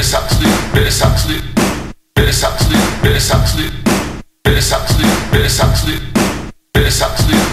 Billy Huxley, Billy Huxley,